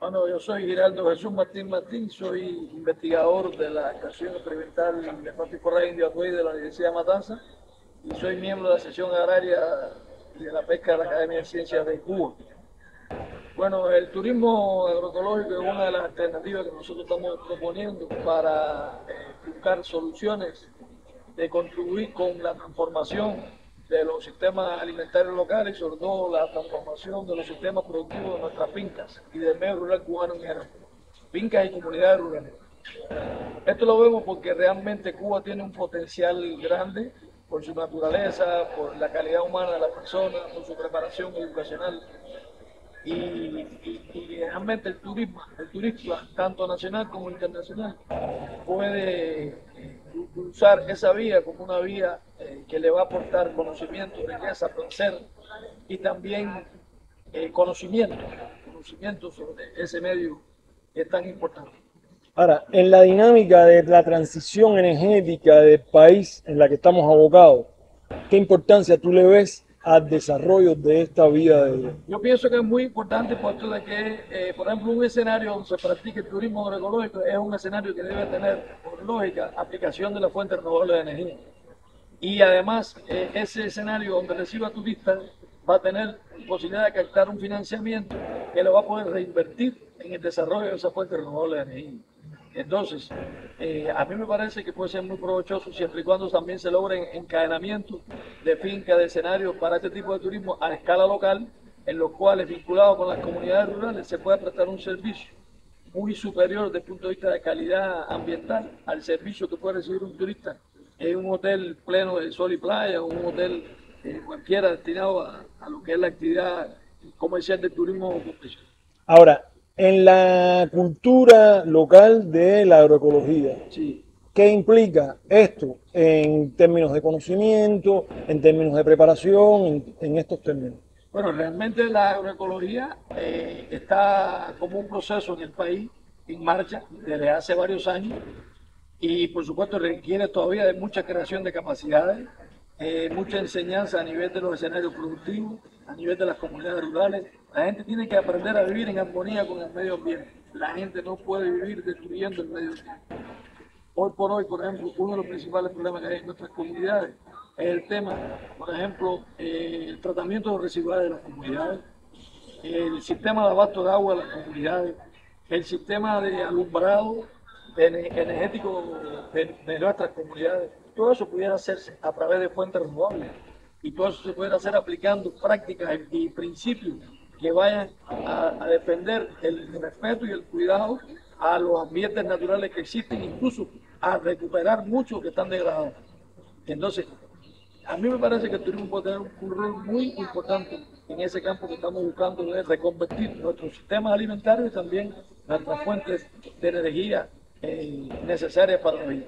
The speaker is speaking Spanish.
Bueno, yo soy Giraldo Jesús Martín Martín, soy investigador de la Estación Experimental de Plástico Indio Acuey de la Universidad de Matanza y soy miembro de la sección agraria de la pesca de la Academia de Ciencias de Cuba. Bueno, el turismo agroecológico es una de las alternativas que nosotros estamos proponiendo para eh, buscar soluciones de contribuir con la transformación de los sistemas alimentarios locales y sobre todo la transformación de los sistemas productivos de nuestras fincas y del medio rural cubano en general, fincas y comunidades rurales. Esto lo vemos porque realmente Cuba tiene un potencial grande por su naturaleza, por la calidad humana de las personas, por su preparación educacional. Y, realmente el turismo, el turista, tanto nacional como internacional, puede usar esa vía como una vía que le va a aportar conocimiento, riqueza, placer y también eh, conocimiento, conocimiento sobre ese medio que es tan importante. Ahora, en la dinámica de la transición energética del país en la que estamos abocados, ¿qué importancia tú le ves al desarrollo de esta vía de... Yo pienso que es muy importante por de que, eh, por ejemplo, un escenario donde se practique el turismo agroecológico es un escenario que debe tener, por lógica, aplicación de la fuente renovable de energía. Y además, eh, ese escenario donde reciba turistas va a tener posibilidad de captar un financiamiento que lo va a poder reinvertir en el desarrollo de esa fuente renovable de energía. Entonces, eh, a mí me parece que puede ser muy provechoso siempre y cuando también se logren encadenamientos de fincas, de escenarios para este tipo de turismo a escala local, en los cuales, vinculados con las comunidades rurales, se pueda prestar un servicio muy superior desde el punto de vista de calidad ambiental al servicio que puede recibir un turista en un hotel pleno de sol y playa un hotel eh, cualquiera destinado a, lo que es la actividad comercial del turismo Ahora, en la cultura local de la agroecología. ¿Qué implica esto en términos de conocimiento, en términos de preparación, en, estos términos? Bueno, realmente la agroecología eh, está como un proceso en el país en marcha desde hace varios años y por supuesto requiere todavía de mucha creación de capacidades, eh, mucha enseñanza a nivel de los escenarios productivos, a nivel de las comunidades rurales, la gente tiene que aprender a vivir en armonía con el medio ambiente. La gente no puede vivir destruyendo el medio ambiente. Hoy por hoy, por ejemplo, uno de los principales problemas que hay en nuestras comunidades es el tema, por ejemplo, eh, el tratamiento de residuales de las comunidades, el sistema de abasto de agua de las comunidades, el sistema de alumbrado energético de, nuestras comunidades. Todo eso pudiera hacerse a través de fuentes renovables y todo eso se puede hacer aplicando prácticas y principios que vayan a, defender el respeto y el cuidado a los ambientes naturales que existen, incluso a recuperar muchos que están degradados. Entonces, a mí me parece que el turismo puede tener un rol muy importante en ese campo que estamos buscando de reconvertir nuestros sistemas alimentarios y también nuestras fuentes de energía eh, necesarias para vida.